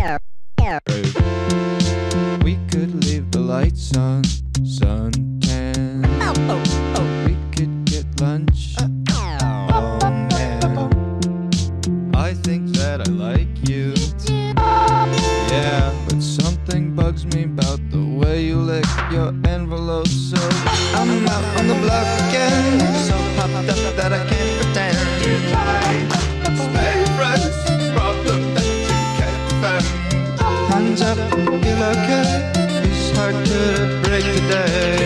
We could leave the lights on, sun suntan. We could get lunch. Oh man, I think that I like you. Yeah, but something bugs me about the way you lick your envelope. So I'm out on the block again, so popped up that I can't pretend. Up, feel okay. It's hard to break the day.